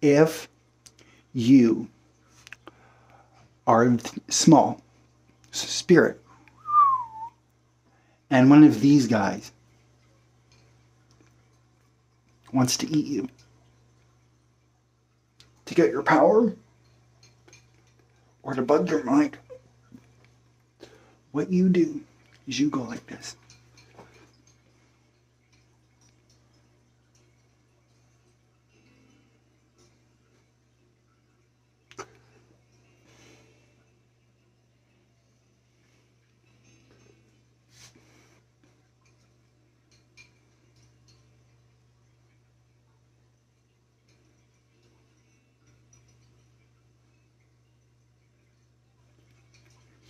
if you are small, spirit, and one of these guys wants to eat you to get your power or to bug your mind, what you do is you go like this.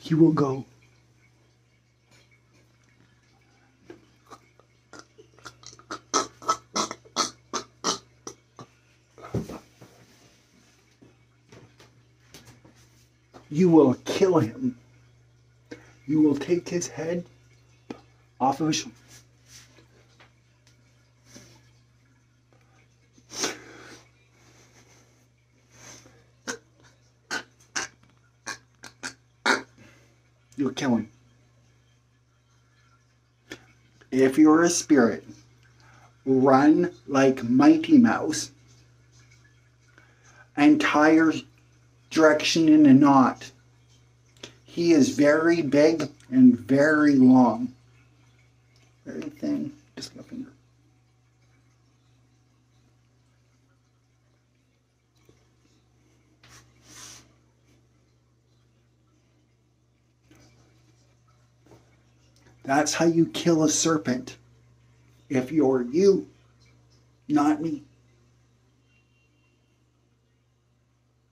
He will go. You will kill him. You will take his head off of his You'll kill him. If you're a spirit, run like Mighty Mouse and tie your direction in a knot. He is very big and very long. Very thin, just like That's how you kill a serpent. If you're you, not me.